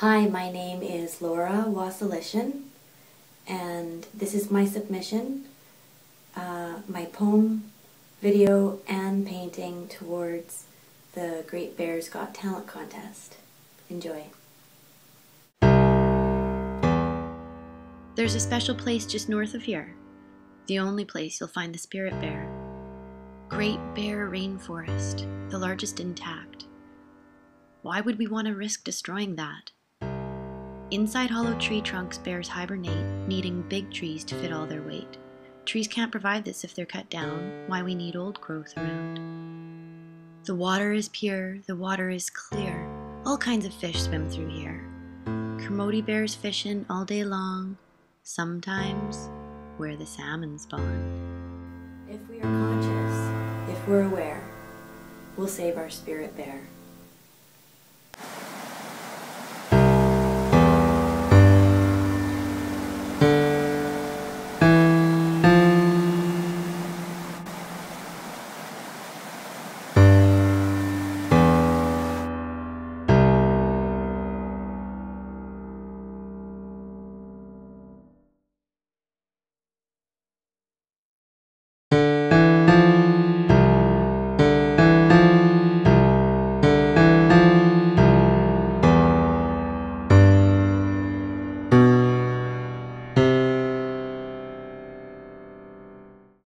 Hi, my name is Laura Wasylyshen, and this is my submission, uh, my poem, video, and painting towards the Great Bears Got Talent contest. Enjoy. There's a special place just north of here, the only place you'll find the spirit bear. Great Bear Rainforest, the largest intact. Why would we want to risk destroying that? Inside hollow tree trunks, bears hibernate, needing big trees to fit all their weight. Trees can't provide this if they're cut down, why we need old growth around. The water is pure, the water is clear. All kinds of fish swim through here. Kermode bears fishing all day long, sometimes where the salmon spawn. If we are conscious, if we're aware, we'll save our spirit bear.